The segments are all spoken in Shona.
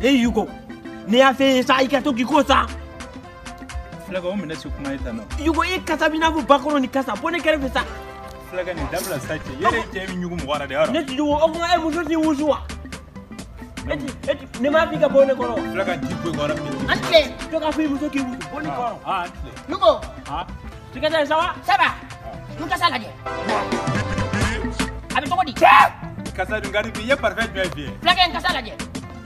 hei yuko ne ya fesa ikato kikosa flaka omina sikumaitano yuko ikasa mina kubakoro nikasa pone kere fesa flaka ni dabla sache yere ite emi nyuku mwara de haro neti yuko okunga emu shoti usua eti eti ne ma pika pone koro flaka jipwe gara mbiti antle toka fi muso ki usu pone koro ha antle yuko ha tikata esawa saba nuka sala je abitoko di ikasa dungari biye parfait biye biye flaka yin kasala je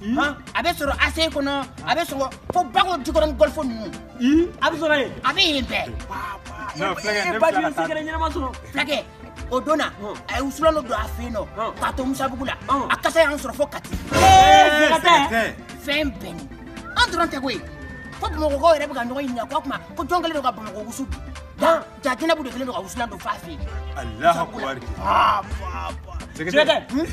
a bɛ sɔrɔ ase kɔnɔ a bɛ sɔrɔ fo bako jikɔrɔ gɔlifo ninnu a bɛ sɔrɔ yen a bɛ yen bɛɛ baden se kelen ɲɛnama sɔrɔ filakɛ o don na a ye wusulalo don a fɛ yen nɔ k'a to musabugu la hmm. a kasa y'an sɔrɔ fo kati fɛn bɛɛ ni an dɔrɔn tɛ koyi ko bamakɔkaw yɛrɛ bɛ ka ɲɔgɔn ɲininka ko kuma ko jɔn kɛlen don ka bamakɔ wusu bi hmm. ja jɛnɛbu de kɛlen don ka wusulan don f'a fɛ yen Hmm?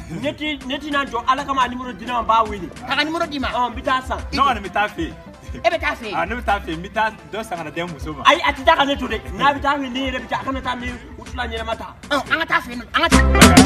neti nanto alakama nimero dina wa mbawini kaka nimero dima oh mbita sa no ne mbita fe e be ta fe ah ne mbita fe mbita do sa kana dem musoba ai atita kana tude na bita ni ne bita kana ta mi utula nyere mata oh anga ta fe anga ta